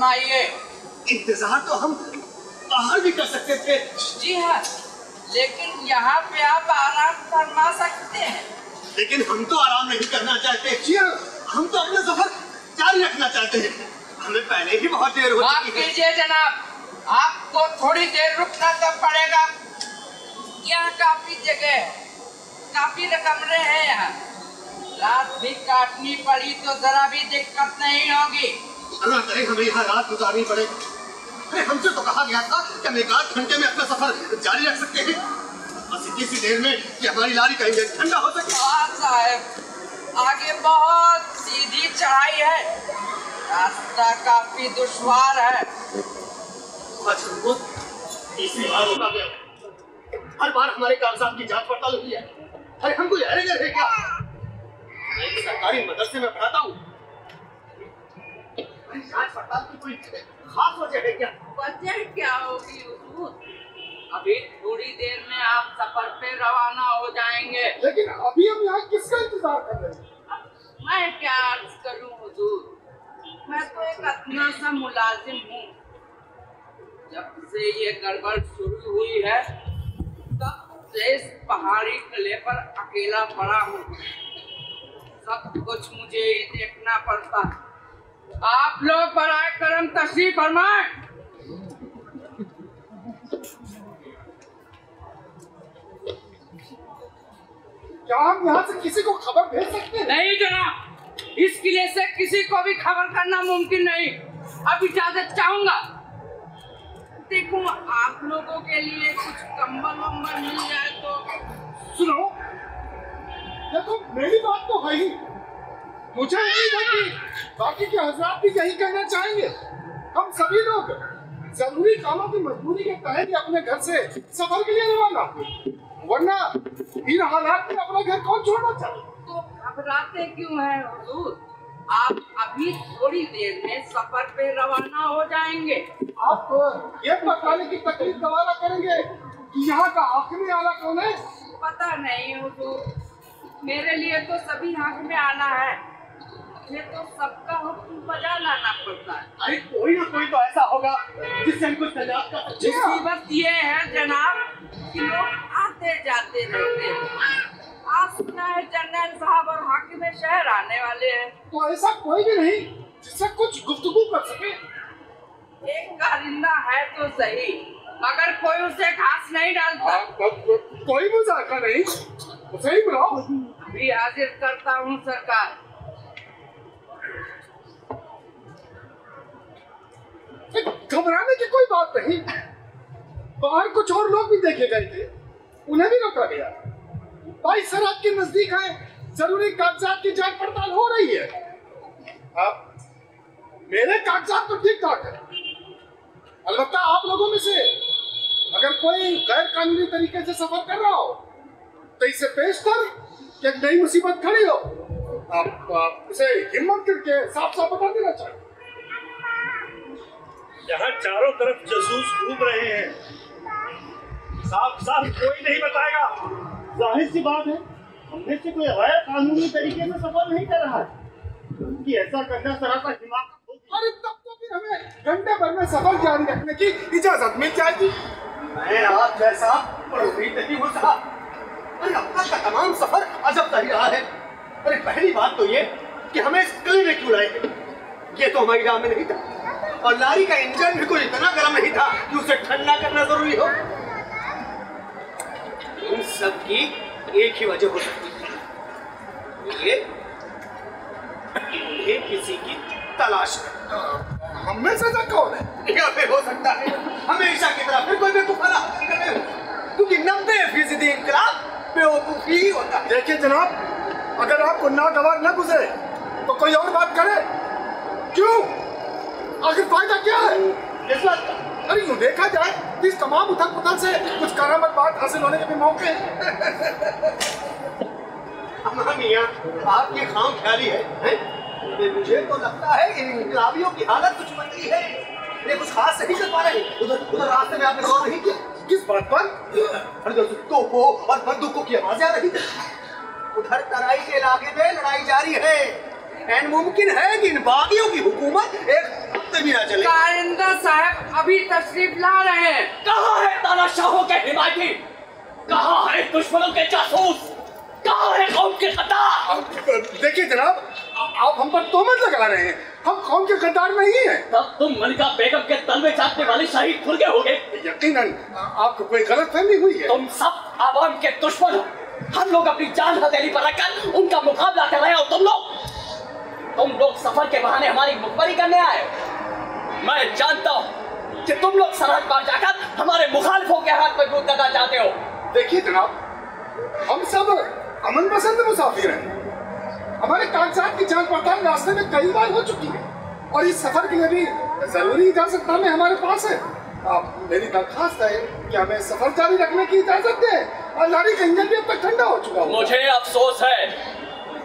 फरमाइए। इंतज़ार तो हम बाहर भी कर सकते थे। जी हाँ लेकिन यहाँ पे आप आराम फरमा सकते हैं। लेकिन हम तो आराम नहीं करना चाहते। जी हाँ हम तो अपना सफ़र जारी रखना चाहते हैं। हमें पहले ही बहुत देर हो माफ़ चुकी कीजिए जनाब आपको थोड़ी देर रुकना तो पड़ेगा। यहाँ काफ़ी जगह है काफ़ी कमरे हैं यहाँ। रात भी काटनी पड़ी तो जरा भी दिक्कत नहीं होगी। अल्लाह करे हमें यहाँ रात गुजारनी पड़े। अरे हमसे तो कहा गया था कि हम एक आध घंटे में अपना सफ़र जारी रख सकते हैं। बस इतनी सी देर में कि हमारी लारी का इंजन ठंडा हो सके। साहब आगे बहुत सीधी चढ़ाई है। रास्ता काफ़ी दुश्वार है। तीसरी बार रोका गया। हर बार हमारे कागजात की जाँच पड़ताल हुई है। अरे हम कोई अरे क्या? मैं एक सरकारी मदरसे में पढ़ाता हूँ। जाँच पड़ताल की कोई खास वजह है क्या वजह क्या होगी अभी थोड़ी देर में आप सफ़र पे रवाना हो जाएँगे। लेकिन अभी हम यहाँ किसका इंतज़ार कर रहे हैं? मैं क्या अर्ज़ करूँ हुजूर? मैं तो एक अपना सा मुलाजिम हूँ। जब से ये गड़बड़ शुरू हुई है तब से इस पहाड़ी किले पर अकेला पड़ा हूँ। सब कुछ मुझे ही देखना पड़ता है। आप लोग बराए करम तशरीफ़ फरमाएँ। क्या हम यहाँ से किसी को खबर भेज सकते हैं? नहीं जनाब इस किले से किसी को भी खबर करना मुमकिन नहीं। अब इजाज़त चाहूँगा। देखो आप लोगों के लिए कुछ कंबल वम्बल मिल जाए तो सुनो देखो मेरी बात तो है ही। मुझे उम्मीद है कि बाकी के हजरात भी यही कहना चाहेंगे। हम सभी लोग ज़रूरी कामों की मजबूरी के तहत ही अपने घर से सफ़र के लिए रवाना वरना इन हालात में अपना घर कौन छोड़ना चाहे तो घबराते क्यों हैं हुजूर? आप अभी थोड़ी देर में सफ़र पे रवाना हो जाएँगे। आप तो ये बताने की तकलीफ़ गवारा करेंगे कि यहाँ का आखिरी आला कौन है? पता नहीं हुजूर। मेरे लिए तो सभी हक में आना है। मुझे तो सबका हुक्म बजा लाना पड़ता है। अरे कोई ना कोई तो ऐसा होगा जिससे हम कुछ निजात कर सकते हैं। मुसीबत ये है जनाब कि लोग आते जाते रहते हैं। आज सुना है जनरल साहब और हाकिम शहर आने वाले हैं। तो ऐसा कोई भी नहीं जिससे कुछ गुफ्तगू कर सके। एक कारिंदा है तो सही मगर कोई उसे घास नहीं डालता। आप- आप- कोई मुजाका नहीं। उसे ही बुलाओ अभी हाजिर करता हूँ सरकार। घबराने की कोई बात नहीं। बाहर कुछ और लोग भी देखे गए थे। उन्हें भी रोका गया। भाई सर आपके नज़दीक है। ज़रूरी कागजात की जाँच पड़ताल हो रही है। आप मेरे कागजात तो ठीक ठाक है। अलबत्ता आप लोगों में से अगर कोई गैर कानूनी तरीके से सफ़र कर रहा हो तो इसे पेश कर नई मुसीबत खड़ी हो। आप, आप उसे हिम्मत करके साफ़ साफ़ बता देना चाहिए यहाँ चारों तरफ़ जसूस घूम रहे हैं। साफ़ साफ़ कोई नहीं बताएगा। ज़ाहिर सी बात है हमने से कोई गैर कानूनी तरीके से सफ़र नहीं कर रहा है। ऐसा करना सरासर हिमाकत होगी अरे तब तो फिर हमें घंटे भर में सफ़र जारी रखने की इजाज़त मिल जाएगी। मैं आप जैसा पड़ोसी नहीं हो साहब। अरे अब तक का तमाम सफ़र अजब ही रहा है। अरे पहली बात तो ये कि हमें इस किले में क्यों लाए ये तो हमारी राह में नहीं था। और लारी का इंजन भी कोई इतना गर्म नहीं था कि उसे ठंडा करना ज़रूरी हो। इन सब की एक ही वजह हो सकती है। ये उन्हें किसी की तलाश है। हम में से ऐसा कौन है? या फिर हो सकता है हमेशा की तरह फिर कोई रहे हो क्योंकि नब्बे फ़ीसदी इंकलाब बेवकूफ़ी ही होता है। देखिए जनाब अगर आपको नागवार न गुजरे तो कोई और बात करे। क्यों? आखिर फ़ायदा क्या है? किस अरे यूँ देखा जाए तो इस तमाम उथल पुथल से कुछ करामत बात हासिल होने के भी मौके हैं। मियाँ आपकी खाम ख्याली है, हैं? मुझे तो लगता है इन इनकलाबियों की हालत कुछ गई है। ये कुछ खास नहीं कर पा रहे उधर उधर रास्ते में आपने गौर नहीं किया? किस बात पर? तोपों और बंदूकों की आवाज़ें आ रही उधर तराई के इलाके में लड़ाई जारी है। एन मुमकिन है कि इन बागियों की हुकूमत एक हफ़्ते भी ना चले। कारिंदा साहब अभी तशरीफ़ ला रहे हैं। कहाँ है तानाशाहों के हिमायती? कहाँ है दुश्मनों के जासूस? कहाँ है कौम के गद्दार देखिए जनाब आप हम पर तोहमत लगा रहे हैं। हम कौम के गद्दार नहीं है। तब तुम मलिका बेगम के तल में चाटने वाले शहीद खुल गए। होगे यकीनन आपको कोई गलत फहमी हुई है। तुम सब आवाम के दुश्मन हो। हम लोग अपनी जान हथेली पर रखकर उनका मुकाबला कर रहे हो तुम लोग। तुम लोग सफ़र के बहाने हमारी मुखबरी करने आए मैं जानता हूँ कि तुम लोग सरहद पार जाकर हमारे मुखालिफों के हाथ मज़बूत करना चाहते हो। देखिए जनाब हम सब अमन पसंद मुसाफिर हैं। हमारे कागजात की जाँच पड़ताल रास्ते में कई बार हो चुकी है और इस सफ़र के लिए भी ज़रूरी इजाजतनामे हमारे पास है। आप मेरी दरखास्त है कि हमें सफ़र जारी रखने की इजाज़त दें और लारी का इंजन भी अब तक ठंडा हो चुका हो मुझे अफसोस है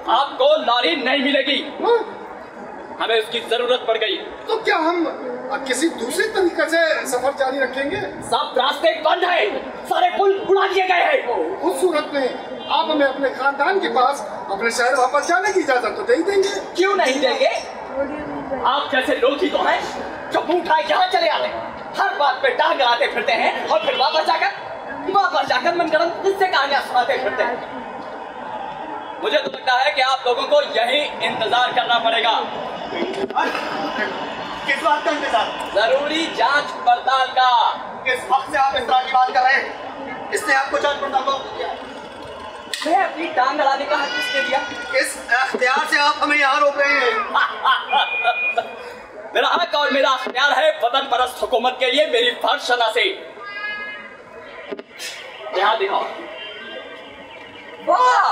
आपको लारी नहीं मिलेगी। हाँ, हमें उसकी ज़रूरत पड़ गई। तो क्या हम किसी दूसरे तरीके से सफ़र जारी रखेंगे? सब रास्ते बंद है। सारे पुल उड़ा दिए गए हैं। उस सूरत में आप हमें अपने खानदान के पास अपने शहर वापस जाने की इजाज़त तो दे ही देंगे। क्यों नहीं देंगे? आप जैसे लोग ही तो हैं जो मुँह उठाए यहाँ चले आते हर बात पे टांग आते फिरते हैं और फिर वापस जाकर वापस जाकर मनगढ़ंत किससे कहानियाँ सुनाते फिरते हैं। मुझे तो लगता है कि आप लोगों को यही इंतज़ार करना पड़ेगा। किस बात का इंतज़ार? ज़रूरी जाँच पड़ताल का। किस वक्त से आप इस तरह की बात कर रहे हैं? इसने आपको जाँच पड़ताल को मैं अपनी टांग अड़ाने का हक किसने दिया? किस अख्तियार से आप हमें यहाँ रोक रहे हैं। मेरा हक और मेरा अख्तियार है वतन परस्त हुकूमत के लिए मेरी फ़र्ज़ से। यहाँ दिखाओ वाह!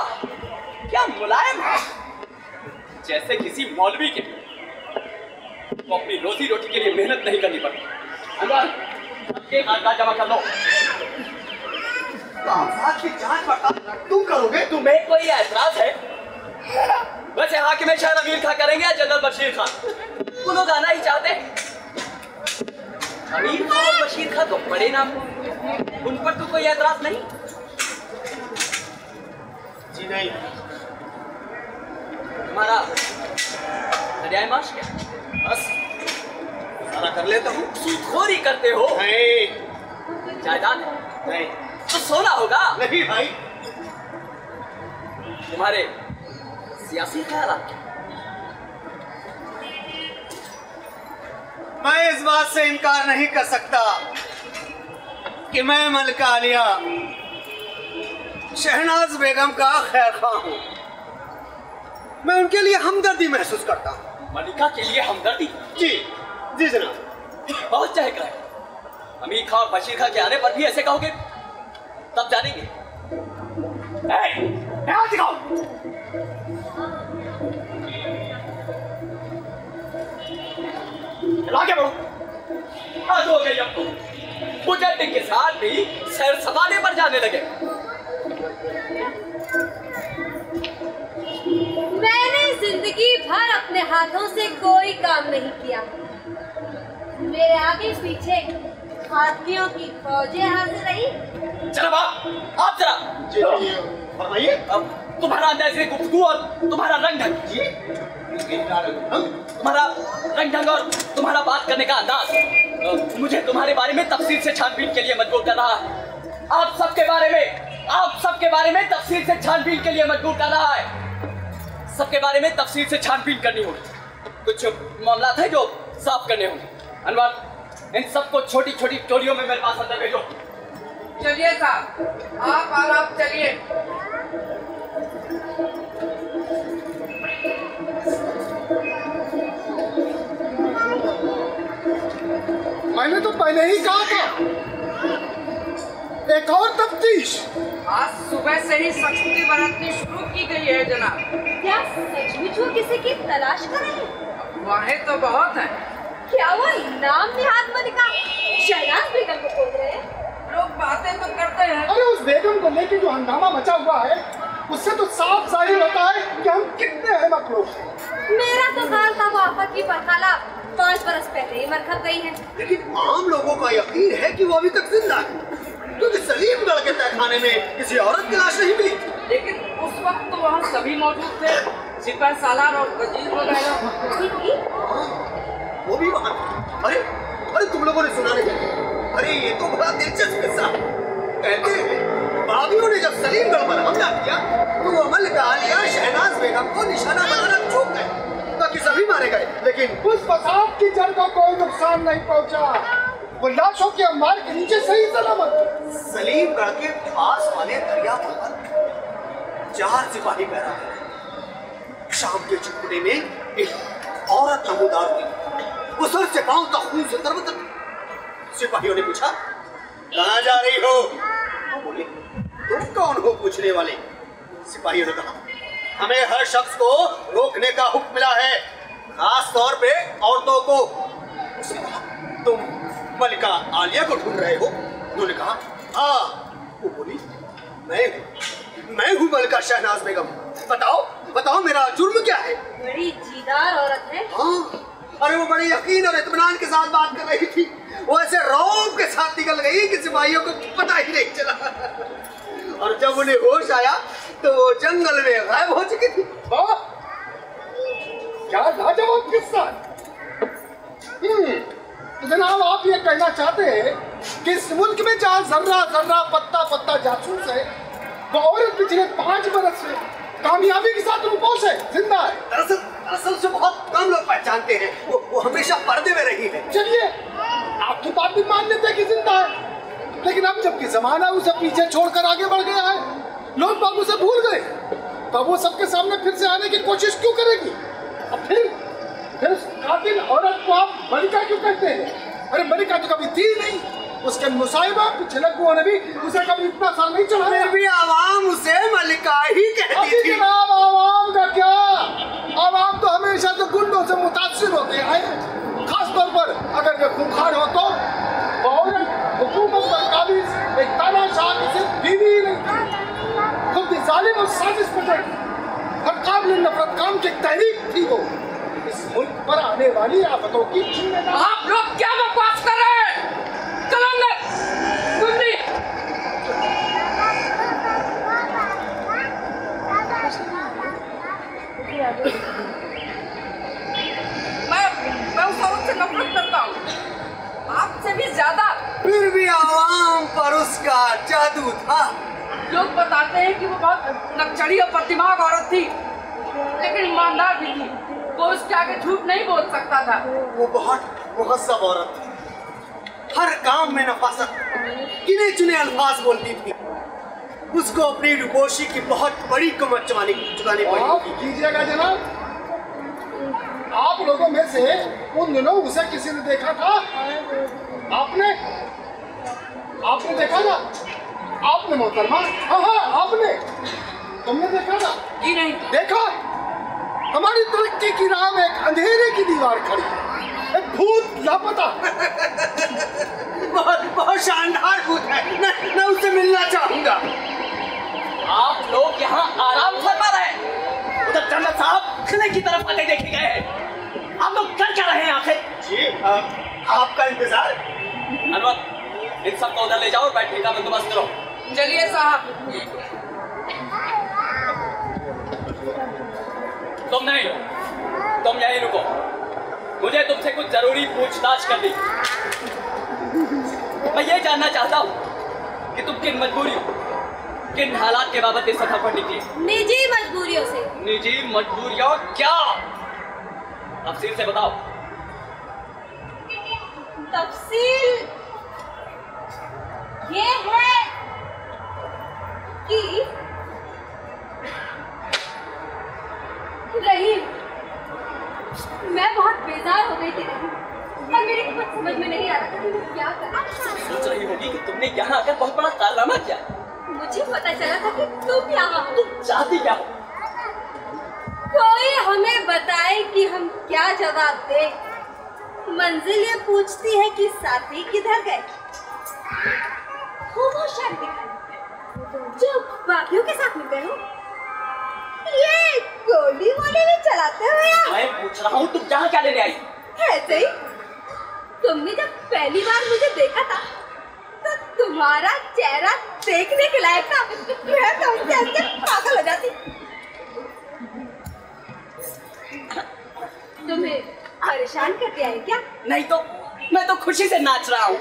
क्या मुलायम है? जैसे किसी मौलवी के को अपनी रोजी रोटी के लिए मेहनत नहीं करनी पड़ती। कागजात जमा कर लो कागजात की जाँच पड़ताल तुम करोगे? तुम्हें कोई ऐतराज है? वैसे हाकिम शहर अमीर खान करेंगे या जनरल बशीर खान वो लोग आना ही चाहते अमीर खान और बशीर खान तो बड़े नाम उन पर तो कोई ऐतराज नहीं। जी नहीं। तुम्हारा दरियाए माश क्या? बस। सारा कर लेता हूँ। सूदखोरी करते हो। जायदाद नहीं। तो सोना होगा। नहीं भाई। तुम्हारे सियासी ख्याल क्या? मैं इस बात से इनकार नहीं कर सकता कि मैं मलका आलिया शहनाज बेगम का खैर खां हूँ। मैं उनके लिए हमदर्दी महसूस करता हूँ। मलिका के लिए हमदर्दी? जी जी जनाब बहुत चहक रहा है। अमीर खान और बशीर खान के आने पर भी ऐसे कहोगे तब जानेंगे। ए, दिखाओ। चलो आगे बढ़ो हो गई अब। तो के साथ भी सैर सवाने पर जाने लगे। मैंने ज़िंदगी भर अपने हाथों से कोई काम नहीं किया। मेरे आगे पीछे हाथियों की फौजें हाजिर रही। चलो बाप आप जरा। जी फरमाइए अब तुम्हारा अंदाजे गुफ्तगू और तुम्हारा रंग ढंग। तुम्हारा रंग ढंग और तुम्हारा बात करने का अंदाज। मुझे तुम्हारे बारे में तफसील से छानबीन के लिए मजबूर कर रहा है। आप सबके बारे में आप सबके बारे में तफसील से छानबीन के लिए मजबूर कर रहा है। सबके बारे में तफसील से छानबीन करनी होगी। कुछ मामला है जो साफ़ करने होंगे। अनवर इन सबको छोटी छोटी टोलियों में मेरे पास अंदर भेजो। चलिए साहब आप और आप चलिए। मैंने तो पहले ही कहा था एक और तफ्तीश। आज सुबह से ही सख्ती बरतनी शुरू की गई है जनाब। क्या सचमुच वो किसी की तलाश कर रहे हैं? वाहें तो बहुत हैं। क्या वो नाम निहाद मलिका शहनाज बेगम को खोज रहे हैं? लोग बातें तो करते हैं। अरे उस बेगम को लेके जो हंगामा मचा हुआ है उससे तो साफ़ ज़ाहिर होता है कि हम कितने हैं। मेरा तो ख्याल था वो आफत की परखाला पाँच बरस पहले ही मरखप गई है। लेकिन आम लोगों का यकीन है कि वो अभी तक ज़िंदा है। क्योंकि सलीमगढ़ के तहखाने में किसी औरत की लाश नहीं मिली। लेकिन उस वक्त तो वहाँ सभी मौजूद थे सिपाही सालार और वज़ीर वगैरह। वो भी वहाँ। अरे अरे तुम लोगों ने सुना नहीं। अरे ये तो बड़ा दिलचस्प किस्सा। कहते हैं बागियों ने जब सलीमगढ़ पर हमला किया तो वो अमल का आलिया शहनाज बेगम को निशाना बनाना चूक गए। बाकी सभी मारे गए लेकिन उस फसाद की जड़ को कोई नुकसान नहीं पहुँचा। वो लाशों के अंबार के नीचे सही सलामत सलीमगढ़ के पास वाले दरिया पर चार सिपाही पैरा थे शाम के चुपड़े में एक औरत नमूदार थी वो सर से पाँव तक खून से तरबतर सिपाहियों ने पूछा, कहाँ जा रही हो? वो बोले, तुम कौन हो पूछने वाले? सिपाहियों ने कहा, हमें हर शख्स को रोकने का हुक्म मिला है, खास तौर पे औरतों को। उसने कहा, तुम मलिका आलिया को ढूंढ रहे हो? उन्होंने कहा हाँ वो बोली मैं हूँ मैं हूँ मलिका शहनाज बेगम। बताओ बताओ मेरा जुर्म क्या है? बड़ी जीदार औरत है। हाँ अरे वो बड़े यकीन और इत्मीनान के साथ बात कर रही थी। वो ऐसे रौब के साथ निकल गई कि सिपाहियों को पता ही नहीं चला। और जब उन्हें होश आया तो वो जंगल में गायब हो चुकी थी। क्या लाजवाब किस्सा जनाब आप ये कहना चाहते हैं कि इस मुल्क में जहाँ जर्रा जर्रा पत्ता पत्ता जासूस है वो औरत पिछले पाँच बरस से कामयाबी के साथ रुपोश है ज़िंदा है। दरअसल दरअसल से बहुत कम लोग पहचानते हैं। वो, वो हमेशा पर्दे में रही है। चलिए आपकी बात भी मान लेते हैं कि ज़िंदा है। लेकिन अब जबकि जमाना उसे पीछे छोड़कर आगे बढ़ गया है लोग बाबू से भूल गए। तब वो सबके सामने फिर से आने की कोशिश क्यों करेगी? अब फिर फिर उस कातिल औरत को आप मलिका क्यों कहते हैं? अरे मलिका तो कभी थी नहीं। उसके मुसाहिबा पिछले कुओं ने भी उसे कभी इतना सर नहीं फिर भी आवाम उसे मलिका ही कहती थी। जनाब आवाम का क्या? आवाम तो हमेशा से गुंडों से मुतासर होते हैं। खास तौर पर अगर वे खूंखार हो तो हुकूमत पर काबिज एक तानाशाह सिर्फ़ बीवी ही नहीं खुद जालिम और साजिश पर हर काबिल नफरत काम की तहरीक थी वो। पर आने वाली आफतों की आप लोग क्या बकवास कर रहे हैं? चलो अंदर कुंदी मैं मैं उस औरत से नफरत करता हूँ। आपसे भी ज़्यादा। फिर भी आवाम पर उसका जादू था। लोग बताते हैं कि वो बहुत नक्चड़ी और प्रतिमाग औरत थी लेकिन ईमानदार भी थी। वो उसके आगे झूठ नहीं बोल सकता था। वो बहुत मुहस्सब औरत थी। हर काम में नफासत। गिने चुने अल्फाज बोलती थी? उसको अपनी रुपोशी की बहुत बड़ी कीमत चुकानी चुकानी पड़ी। आप कीजिएगा जनाब? आप लोगों में से उन दिनों उसे किसी ने देखा था? आपने? आपने देखा था? आपने मोहतरमा? हाँ हाँ आपने। तुमने देखा था? कि नहीं। देखा? हमारी तरक्की की राह में एक अंधेरे की दीवार खड़ी। है। एक भूत लापता। बहुत बहुत शानदार भूत है। मैं मैं उससे मिलना चाहूँगा। आप लोग यहाँ आराम फरमा रहे हैं। उधर जनरल साहब किले की तरफ़ आते देखे गए हैं। आप लोग कर क्या रहे हैं आखिर? जी आ, आपका इंतज़ार? अनवर इन सबको उधर ले जाओ और बैठने का बंदोबस्त करो। चलिए साहब। तुम नहीं तुम यहीं रुको। मुझे तुमसे कुछ ज़रूरी पूछताछ करनी मैं ये जानना चाहता हूँ कि तुम किन मजबूरियों किन हालात के बाबत इस सफ़र पर निकली? निजी मजबूरियों से। निजी मजबूरियों क्या? तफसील से बताओ। तफसील ये है कि रहीम मैं बहुत बेजार हो गई थी रहीम और मेरे कुछ समझ में नहीं आ रहा था कि मैं क्या करूँ सोच रही होगी कि तुमने यहाँ आकर बहुत बड़ा कारनामा किया मुझे पता चला था कि तुम यहाँ हो तुम चाहती क्या हो कोई हमें बताए कि हम क्या जवाब दें मंजिल ये पूछती है कि साथी किधर गए? हो वो शर्ट दिखाई जो बाकियों के साथ मिल गए हो? ये गोली वोली भी चलाते हुए मैं पूछ रहा हूँ तुम यहाँ क्या लेने आई? ऐसे ही तुमने जब पहली बार मुझे देखा था तो तुम्हारा चेहरा देखने के लायक था। मैं तो हँसते पागल हो जाती। तुम्हें परेशान कर आए क्या? नहीं तो मैं तो खुशी से नाच रहा हूँ।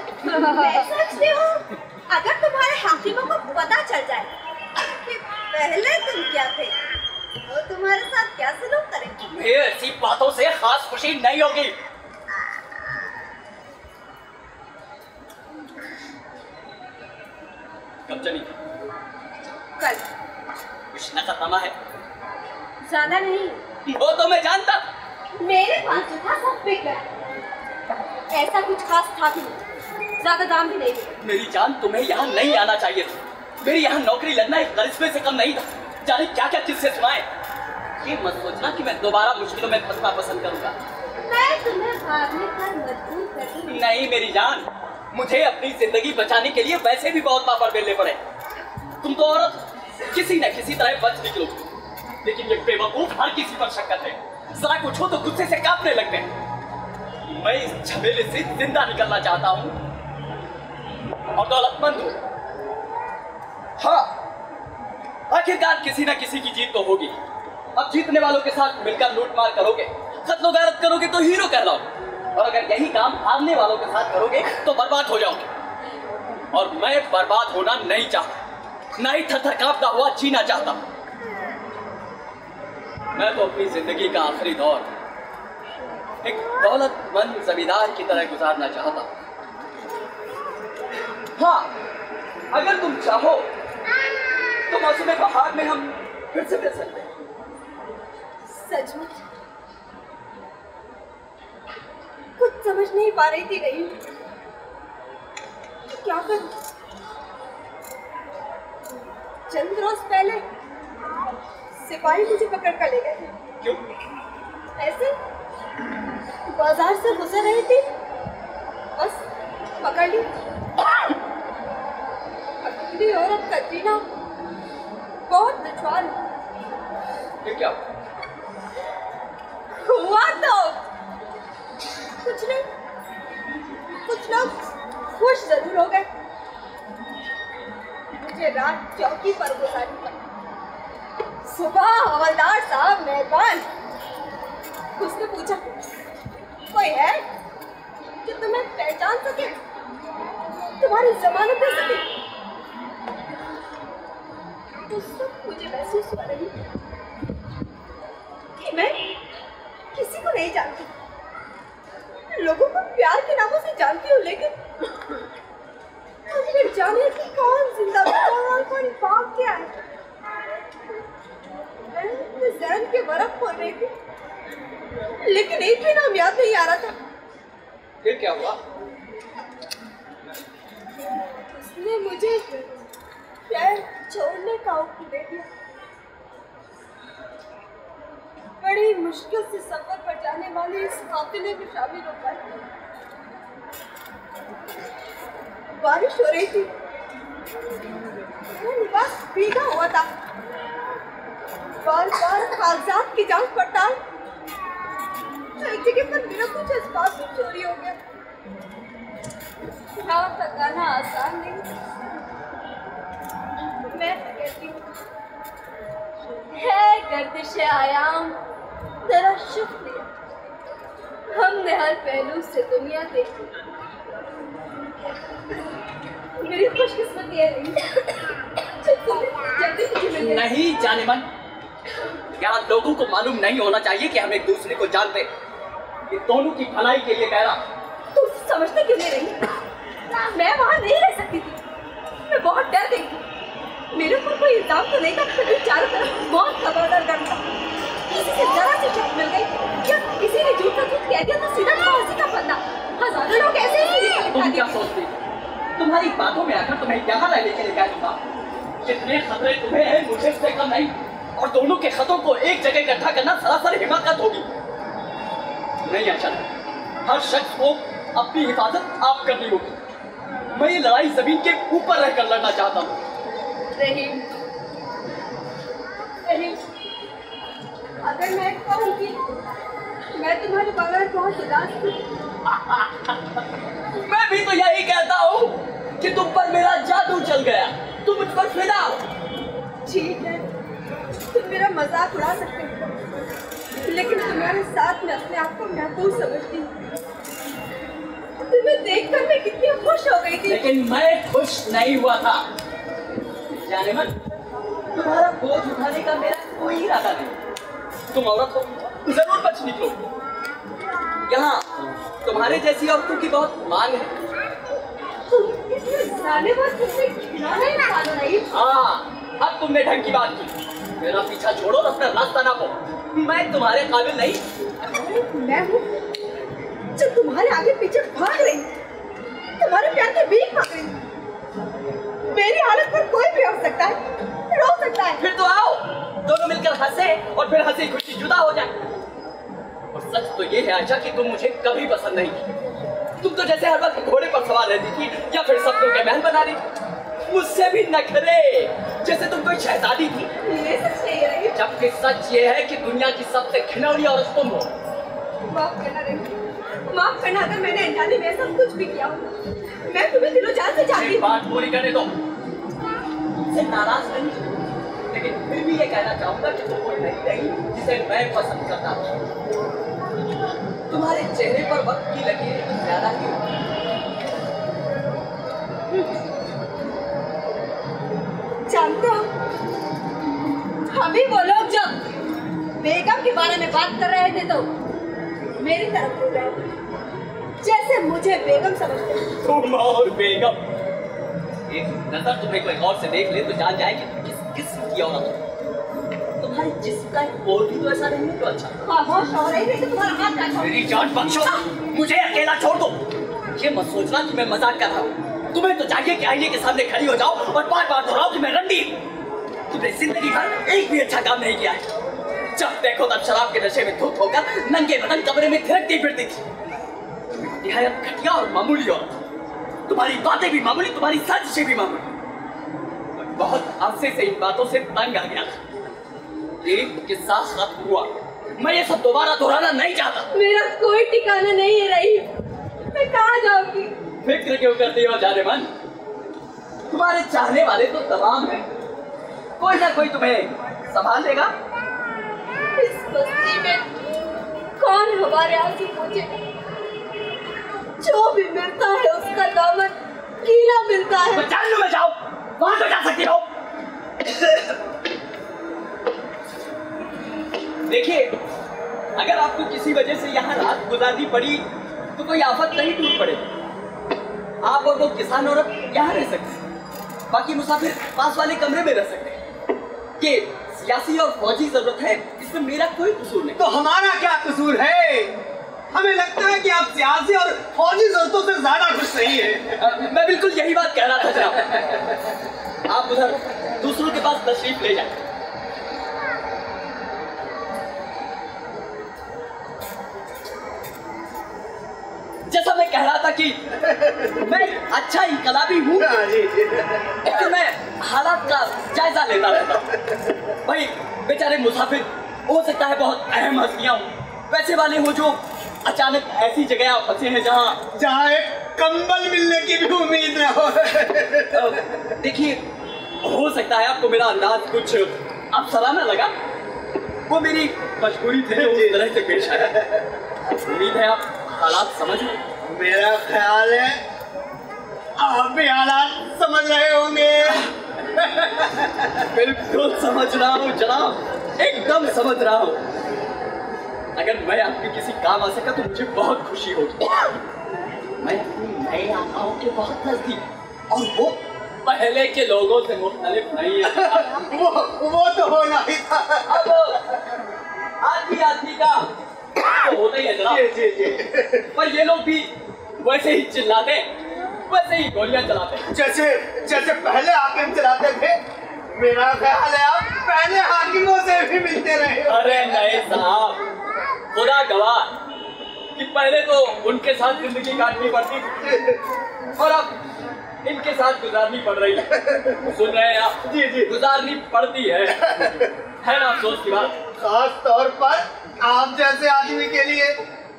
सोचती हूँ अगर तुम्हारे हाकिमों को पता चल जाए कि पहले तुम क्या थे तो तुम्हारे साथ क्या सलूक करेंगे? ऐसी बातों से खास खुशी नहीं होगी। कब चली? कल। कुछ नकामा है। ज़्यादा नहीं। वो तो मैं जानता। मेरे पास जो था सब बिक गया। ऐसा कुछ खास था भी नहीं। ज़्यादा दाम भी नहीं। मेरी जान तुम्हें यहाँ नहीं आना चाहिए था। मेरी यहाँ नौकरी लगना एक करिश्मे से कम नहीं था। जाने क्या क्या किससे सुनाए। ये मत सोचना कि मैं दोबारा मुश्किलों में फंसना पसंद करूँगा। मैं तुम्हें भागने पर मजबूर नहीं मेरी जान। मुझे अपनी ज़िंदगी बचाने के लिए वैसे भी बहुत पापड़ बेलने पड़े। तुम तो औरत किसी न किसी तरह बच निकलो। लेकिन ये बेवकूफ़ हर किसी पर शक करते हैं। जरा कुछ हो तो गुस्से से कांपने लगते हैं। मैं इस झमेले से ज़िंदा निकलना चाहता हूँ। और दौलतमंद हूँ। हाँ आखिरकार किसी न किसी की जीत तो होगी। अब जीतने वालों के साथ मिलकर लूट मार करोगे कत्लो गारत करोगे तो हीरो कहलाओगे। और अगर यही काम हारने वालों के साथ करोगे तो बर्बाद हो जाओगे। और मैं बर्बाद होना नहीं चाहता। ना ही थर थर कांपता हुआ जीना चाहता मैं तो अपनी ज़िंदगी का आखिरी दौर, एक दौलतमंद जमींदार की तरह गुजारना चाहता हाँ। अगर तुम चाहो तो मौसम बहार में हम फिर से मिल सकते हैं। सचमुच कुछ समझ नहीं पा रही थी नहीं क्या करूँ? चंद रोज पहले? सिपाही मुझे पकड़ कर ले गए। क्यों? ऐसे? बाज़ार से गुजर रही थी। बस पकड़ ली। अकेली औरत का जीना बहुत दुश्वार ये क्या? हुआ तो। कुछ नहीं। कुछ लोग खुश ज़रूर हो गए। मुझे रात चौकी पर गुजारी पड़ी। सुबह हवलदार साहब मेहरबान। उसने पूछा, कोई है जो तुम्हें पहचान सके? तुम्हारी जमानत दे सके? वक्त मुझे महसूस हो रही कि मैं किसी को नहीं जानती। लोगों को प्यार के नामों से जानती हूँ, लेकिन मुझे जाने की कौन ज़िंदा कौन भाग गया है? मैं के बर्फ़ खोल रही थी। लेकिन एक भी नाम याद नहीं आ रहा था। फिर क्या हुआ? उसने मुझे शहर छोड़ने का हुक्म दे दिया। बड़ी मुश्किल से सफ़र पर जाने वाले इस काफिले में शामिल हो पाए बारिश हो रही थी। मेरा लिबास भीगा हुआ था। बार बार कागजात की जाँच पड़ताल। पर मेरा कुछ इस्पात भी चोरी हो गया। गाँव तक आसान नहीं। मैं हूँ, है गर्दिश आयाम तेरा शुक्रिया हमने हर पहलू से दुनिया देखी। मेरी खुशकिस्मती है गई। नहीं, जाने मन यहाँ लोगों को मालूम नहीं होना चाहिए कि हम एक दूसरे को जानते। ये दोनों की भलाई के लिए कह रहा तुम समझते क्यों नहीं रही? मैं वहाँ नहीं रह सकती थी। मैं बहुत डर गई थी। मेरे ऊपर कोई इल्ज़ाम तो नहीं था फिर चारों तरफ़ बहुत खबरदार डर था। किसी से जरा सी शक मिल गई? या किसी ने झूठ का झूठ कह दिया तो सीधा फांसी का फंदा हज़ारों लोग ऐसे ही तुम क्या सोचती तुम्हारी बातों में आकर तुम्हें यहाँ रहने के लिए कह दूँगा। जितने खतरे तुम्हें हैं मुझे से कम नहीं। और दोनों के खतों को एक जगह इकट्ठा करना सरासर हिमाकत होगी। नहीं अचल हर शख्स को अपनी हिफाजत आप करनी होगी। मैं ये लड़ाई ज़मीन के ऊपर रहकर लड़ना चाहता हूँ। रहीम रहीम अगर मैं कहूँगी मैं तुम्हारे बगैर बहुत उदास थी मैं भी तो यही कहता हूँ कि तुम पर मेरा जादू चल गया। तुम मुझ पर फिदा हो। ठीक है। तुम मेरा मज़ाक उड़ा सकते हो। लेकिन तुम्हारे साथ में अपने आप को महफूज समझती हूँ। तुम्हें देखकर मैं कितनी खुश हो गई थी। लेकिन मैं खुश नहीं हुआ था। जाने मन तुम्हारा बोझ उठाने का मेरा कोई इरादा नहीं। तुम औरत हो ज़रूर बच निकलो। यहाँ तुम्हारे जैसी औरतों की बहुत मांग है। जाने बाद तुमसे खिलाना ही हाँ अब तुमने ढंग की बात की। मेरा पीछा छोड़ो और अपना रास्ता ना पो मैं तुम्हारे काबिल नहीं। मैं हूँ जो तुम्हारे आगे पीछे भाग रही। तुम्हारे प्यार की भीख मांग रही। मेरी हालत पर कोई भी हो सकता है रो सकता है। फिर तो आओ। दोनों मिलकर हंसे और फिर हँसी खुशी जुदा हो जाए। और सच तो ये है आशा कि तुम मुझे कभी पसंद नहीं की। तुम तो जैसे हर वक्त घोड़े पर सवार रहती थी या फिर सपनों के महल बना रही थी। मुझसे भी नखरे जैसे तुम कोई शहजादी थी। जबकि सच ये है कि दुनिया की सबसे खिलौनी औरत तुम हो। माफ़ करना माफ़ करना अगर मैंने अनजाने में ऐसा कुछ भी किया मैं तुम्हें दिलो जान से चाहती बात पूरी करने दो। नाराज़ नहीं लेकिन फिर भी ये कहना चाहूँगा कि तुम कोई नहीं रही जिसे मैं पसंद करता हूँ। तुम्हारे चेहरे पर वक्त की लकीरें ज़्यादा ही होती हैं। जानते हो? अभी वो लोग जो बेगम के बारे में बात कर रहे थे तो मेरी तरफ़ हो रहे जैसे मुझे बेगम समझते तुम और बेगम। एक नज़र तुम्हें कोई और से देख ले तो जान जाए कि किस किस की औरत हो तुम्हारे जिस्म का और भी तो ऐसा नहीं है तो अच्छा। खामोश हो रही थी तो तुम्हारा हाथ काटो मेरी जान बख्शो। मुझे अकेला छोड़ दो। ये मत सोचना कि मैं मज़ाक कर रहा हूँ। तुम्हें तो चाहिए कि आईने के सामने खड़ी हो जाओ और बार बार दोहराओ कि मैं रंडी तुमने ज़िंदगी भर एक भी अच्छा काम नहीं किया है। जब देखो तब शराब के नशे में धुत होकर नंगे बदन कमरे में थिरकती फिरती थी। निहायत घटिया और मामूली और तुम्हारी बातें भी मामूली, तुम्हारी साजिशें भी मामूली। बहुत अरसे से इन बातों से तंग आ गया था। एक किस्सा खत्म हुआ। मैं ये सब दोबारा दोहराना नहीं चाहता। मेरा कोई ठिकाना नहीं है रही मैं कहाँ जाऊँगी? फ़िक्र क्यों करती हो जाने मन तुम्हारे चाहने वाले तो तमाम हैं। कोई ना कोई तुम्हें संभाल लेगा। इस बस्ती में कौन हमारे आँसू पूछे जो भी मिलता है उसका दामन कीला मिलता है। जान लो में जाओ वहाँ तो जा सकती हो। देखिए अगर आपको किसी वजह से यहाँ रात गुजारनी पड़ी तो कोई आफत नहीं टूट पड़े। आप और वो किसान औरत यहाँ रह सकते बाकी मुसाफिर पास वाले कमरे में रह सकते कि सियासी और फौजी ज़रूरत है इसमें मेरा कोई कसूर नहीं। तो हमारा क्या कसूर है? हमें लगता है कि आप सियासी और फौजी जरूरतों से ज़्यादा खुश नहीं है। मैं बिल्कुल यही बात कह रहा था जनाब। आप उधर दूसरों के पास तशरीफ़ ले जाए। जैसा मैं कह रहा था कि मैं अच्छा इनकलाबी हूँ हाँ। लेकिन मैं हालात का जायजा लेता रहता हूँ। भाई बेचारे मुसाफिर हो सकता है बहुत अहम हस्तियाँ हों। वैसे वाले हो जो अचानक ऐसी जगह आप फंसे हैं जहाँ जहाँ एक कंबल मिलने की भी उम्मीद न हो। देखिए हो सकता है आपको मेरा अंदाज कुछ अफसरा ना लगा। वो मेरी मजबूरी थी उस तरह से पेश आया। उम्मीद है आप हालात समझ मेरा ख्याल है आप भी हालात समझ रहे होंगे। बिल्कुल समझ रहा हूँ जनाब। एकदम समझ रहा हूँ। अगर मैं आपके किसी काम आ सका तो मुझे बहुत खुशी होगी। मैं अपनी नए आकाओं के बहुत नज़दीक और वो पहले के लोगों से मुख्तलिफ़ नहीं है। वो वो तो होना ही था। अब आदमी आदमी का तो होता ही है जनाब। जी जी जी। पर ये लोग भी वैसे ही चिल्लाते वैसे ही गोलियाँ चलाते जैसे जैसे पहले हाकिम चलाते थे मेरा ख्याल है आप पहले हाकिमों से भी मिलते रहे अरे नहीं साहब खुदा गवाह कि पहले तो उनके साथ ज़िंदगी काटनी पड़ती और अब इनके साथ गुजारनी पड़ रही है। सुन रहे हैं आप? जी जी। गुजारनी पड़ती है। है ना अफसोस की बात? खास तौर पर आप जैसे आदमी के लिए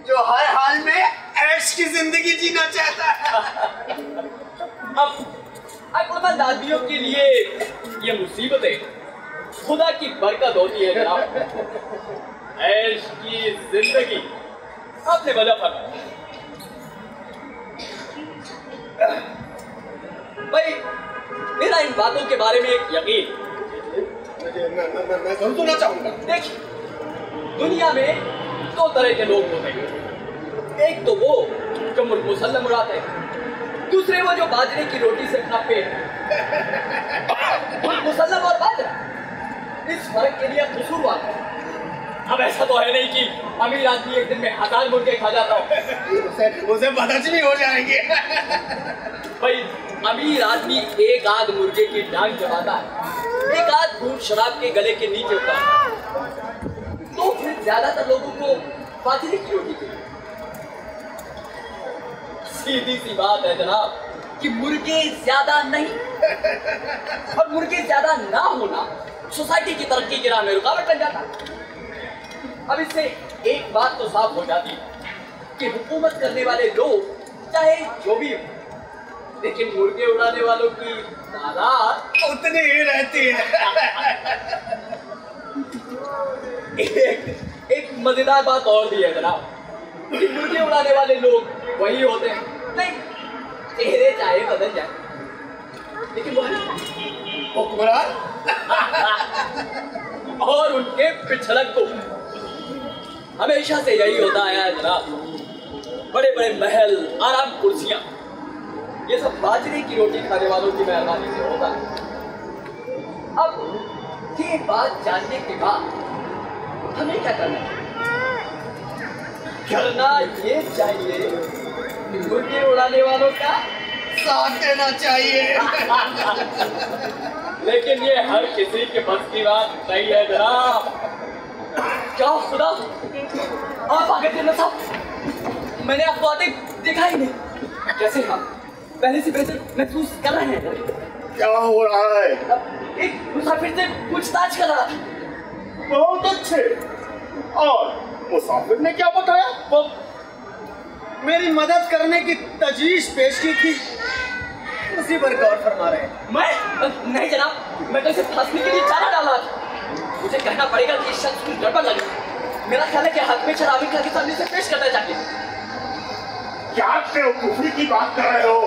जो हर हाल में ऐश की ज़िंदगी जीना चाहता है। अब अक्लमंद आदमियों के लिए ये मुसीबतें खुदा की बरकत होती है जनाब। ऐश की ज़िंदगी। आपने वजह फरमाया। भाई मेरा इन बातों के बारे में एक यकीन। मैं मैं मैं मैं ज़रूर सुनना चाहूँगा। देखिए दुनिया में दो तरह के लोग होते हैं। एक तो वो जो मुल्क मुसल्लम उड़ाते हैं। दूसरे वो जो बाजरे की रोटी से अपना पेट मुल्क मुसल्लम और बाजरा। इस फ़र्क के लिए कसूरवार है अब ऐसा तो है नहीं कि अमीर आदमी एक दिन में हज़ार मुर्गे खा जाता हो। उसे उसे बदचनी हो जाएँगे। भाई अमीर आदमी एक आध मुर्गे की डांग जमाता है। एक आध घूट शराब के गले के नीचे होता है। ज़्यादातर लोगों को बाजरे की रोटी चाहिए सीधी सी बात है जनाब कि मुर्गे ज़्यादा नहीं और मुर्गे ज़्यादा ना होना सोसाइटी की तरक्की की राह में रुकावट बन जाता। अब इससे एक बात तो साफ़ हो जाती कि हुकूमत करने वाले लोग चाहे जो भी हो लेकिन मुर्गे उड़ाने वालों की तादाद उतनी ही रहती है। एक एक मज़ेदार बात और भी है जनाब कि मुर्गे उड़ाने वाले लोग वही होते हैं। नहीं चेहरे चाहे बदल जाए। लेकिन हुक्मरान? और उनके पिछड़क को हमेशा से यही होता आया है जनाब। बड़े बड़े महल आराम कुर्सियाँ ये सब बाजरे की रोटी खाने वालों की मेहरबानी से होता है। अब ये बात जानने के बाद हमें क्या करना चाहिए करना ये चाहिए। मुर्गे उड़ाने वालों का साथ देना चाहिए। लेकिन ये हर किसी के बस की बात नहीं है जनाब क्या खुदा आप आगे थे ना साहब मैंने आपको आते देखा ही नहीं। कैसे हाँ पहले से बेहतर महसूस कर रहे हैं। क्या हो रहा है? एक मुसाफिर से पूछताछ कर रहा था। बहुत अच्छे। और मुसाफिर ने क्या बताया? वो मेरी मदद करने की तजवीज पेश की थी। उसी पर गौर फरमा रहे मैं? नहीं जनाब मैं तो इसे फंसने के लिए चारा डाल रहा था मुझे कहना पड़ेगा कि शख्स की गड़बड़ लगी। मेरा ख्याल है कि हक में शराबी का सामने से पेश करना चाहिए। क्या बेवकूफ़ी की बात कर रहे हो?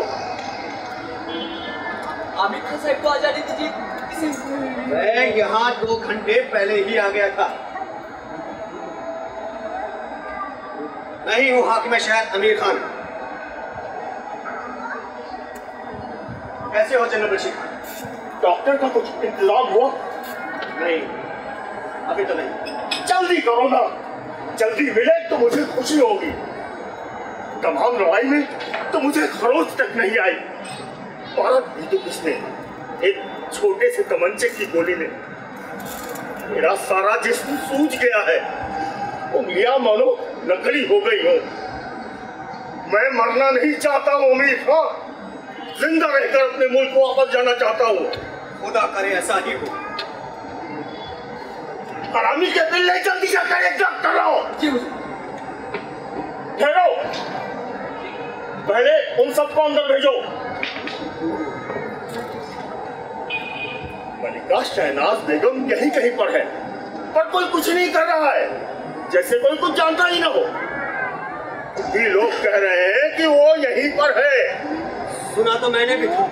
आमिर खान साहब को आज़ादी दीजिए। मैं यहाँ दो घंटे पहले ही आ गया था। मैं ही हूँ हाकिम शहर अमीर खान। कैसे हो जनरल बशीर खान? डॉक्टर का कुछ इंतज़ाम हुआ? नहीं अभी तो नहीं। जल्दी करो ना। जल्दी मिले तो मुझे खुशी होगी। तमाम लड़ाई में तो मुझे खरोच तक नहीं आई। भारत भी तो किसने एक छोटे से तमंचे की गोली में। मेरा सारा जिस्म सूज गया है उंगलियाँ मानो नकली हो गई हो। मैं मरना नहीं चाहता हूँ अमीर। खान ज़िंदा रहकर अपने मुल्क को वापस जाना चाहता हूँ। खुदा करे ऐसा ही हो। हरामी के बिल्ले जल्दी जाकर एक डॉक्टर लाओ जी हुजूर। ठहरो। पहले उन सबको अंदर भेजो। मलिका शहनाज बेगम यहीं कहीं पर है पर कोई कुछ नहीं कर रहा है। जैसे कोई कुछ जानता ही ना हो। भी लोग कह रहे हैं कि वो यहीं पर है। सुना तो मैंने भी था।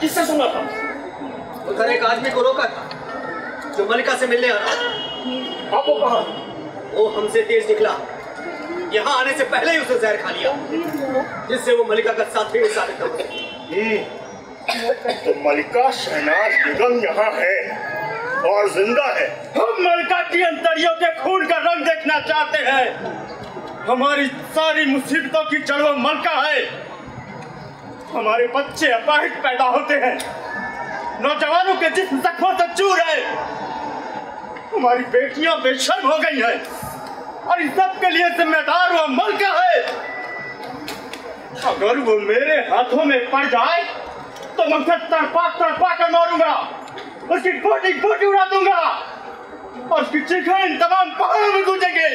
किससे सुना था? उधर एक आदमी को रोका था जो मलिका से मिलने आ रहा था। आप वो कहा? वो हमसे तेज निकला। यहाँ आने से पहले ही उसने जहर खा लिया जिससे वो मलिका का साथी साबित हो तो मलिका शहनाज बेगम यहाँ है और ज़िंदा है। हम मलिका की अंतरियों के खून का रंग देखना चाहते हैं। हमारी सारी मुसीबतों की जड़ मलका है। हमारे बच्चे अपाहिज पैदा होते हैं। नौजवानों के जिस्म जख्मों से चूर है, हमारी बेटियाँ बेशर्म हो गई हैं और इस सब के लिए जिम्मेदार वो मलका है। अगर वो मेरे हाथों में पड़ जाए तो मैं उसे तड़पा तड़पा कर मारूँगा। उसकी बोटी बोटी उड़ा दूँगा। और उसकी चीखें इन तमाम पहाड़ों में गूंजेंगी।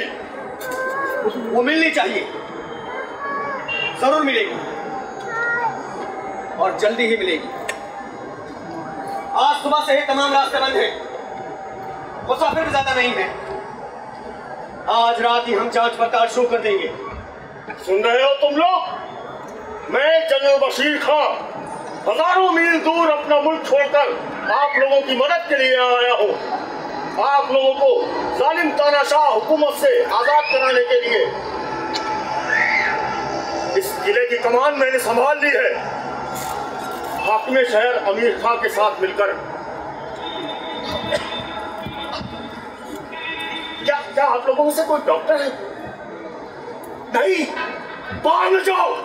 वो मिलनी चाहिए। ज़रूर मिलेगी। और जल्दी ही मिलेगी। आज सुबह से ही तमाम रास्ते बंद हैं। मुसाफिर भी ज़्यादा नहीं है। आज रात ही हम जाँच पड़ताल शुरू कर देंगे। सुन रहे हो तुम लोग? मैं जनरल बशीर खान। हज़ारों मील दूर अपना मुल्क छोड़कर आप लोगों की मदद के लिए आया हूँ। आप लोगों को जालिम तानाशाह हुकूमत से आज़ाद कराने के लिए इस किले की कमान मैंने संभाल ली है। हाकिम शहर अमीर खां के साथ मिलकर। क्या क्या आप लोगों से कोई डॉक्टर है? नहीं। बाहर जाओ।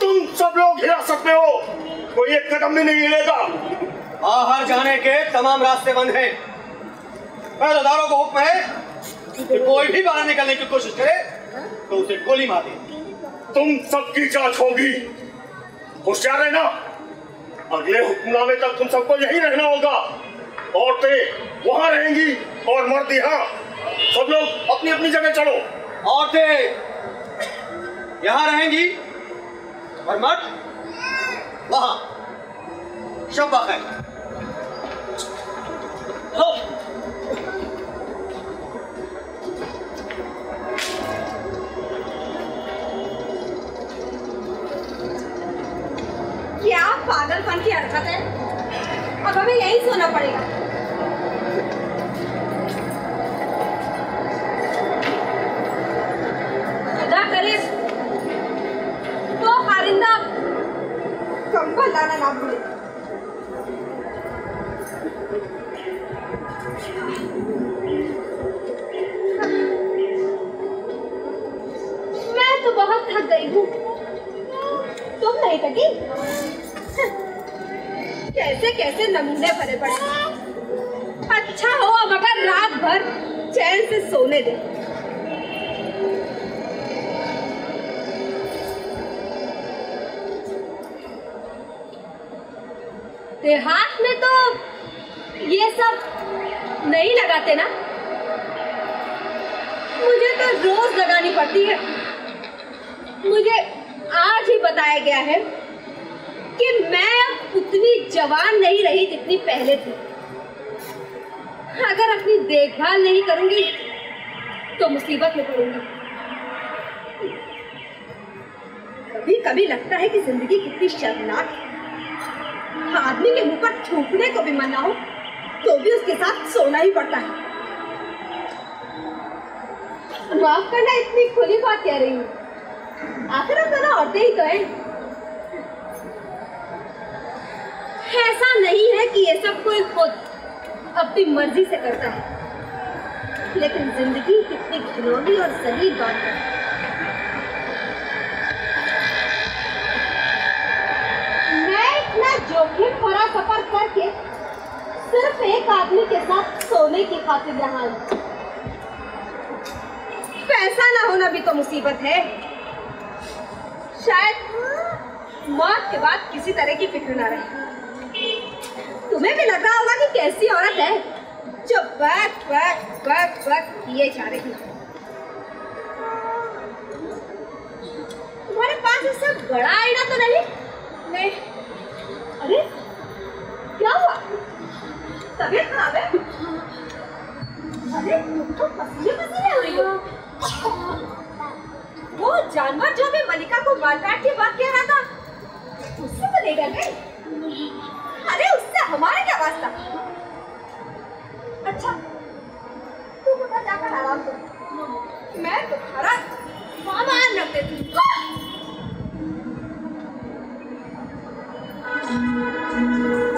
तुम सब लोग हिरासत में हो। कोई एक कदम भी नहीं मिलेगा बाहर जाने के तमाम रास्ते बंद हैं। पहरेदारों को हुक्म है कि कोई भी बाहर निकलने की कोशिश करे तो उसे गोली मार दे। तुम सबकी जाँच होगी। होशियार रहना। अगले हुक्मनामे तक तुम सबको यही रहना होगा। औरतें वहाँ रहेंगी और मर्द यहाँ सब लोग अपनी अपनी जगह चलो। औरतें यहाँ रहेंगी और मर्द वहाँ शब्बा है हो क्या पागलपन की हरकत है अब हमें यही सोना पड़ेगा। लाना ना भूले मैं तो बहुत थक गई हूँ। तुम नहीं थकी? कैसे कैसे नमूने भरे पड़े। अच्छा हो अगर रात भर चैन से सोने दे। देहात में तो ये सब नहीं लगाते ना? मुझे तो रोज लगानी पड़ती है। मुझे आज ही बताया गया है कि मैं अब उतनी जवान नहीं रही जितनी पहले थी। अगर अपनी देखभाल नहीं करूँगी तो मुसीबत में पड़ूँगी। कभी कभी लगता है कि ज़िंदगी कितनी शर्मनाक है। आदमी के मुँह पर थूकने को भी मना हो तो भी उसके साथ सोना ही पड़ता है। माफ़ करना, इतनी खुली बात कह रही हूँ। आखिर हम दोनों औरतें ही तो हैं। ऐसा नहीं है कि ये सब कोई खुद अपनी मर्ज़ी से करता है। लेकिन ज़िंदगी कितनी घिनौनी और सही बात है। जोखिम भरा सफ़र करके सिर्फ़ एक आदमी के साथ सोने की खातिर यहाँ पैसा ना होना भी तो मुसीबत है। शायद मौत के बाद किसी तरह की फ़िक्र ना रहे। तुम्हें भी लग रहा होगा कि कैसी औरत है जो बक बक बक बक किए जा रही है। तुम्हारे पास इससे बड़ा आईना तो नहीं? नहीं। अरे, क्या हुआ? तबीयत खराब है? अरे तो पसीने पसीने हो रही हो। वो जानवर जो भी मलिका को मार काट के बात कह रहा था, उससे तो लेगा नहीं अरे, उससे हमारा क्या वास्ता? अच्छा तू बता जाकर आराम कर। मैं तुम्हारा सामान रख देती हूँ। क्या